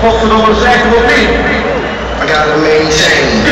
Posted on the shack with me. I gotta maintain.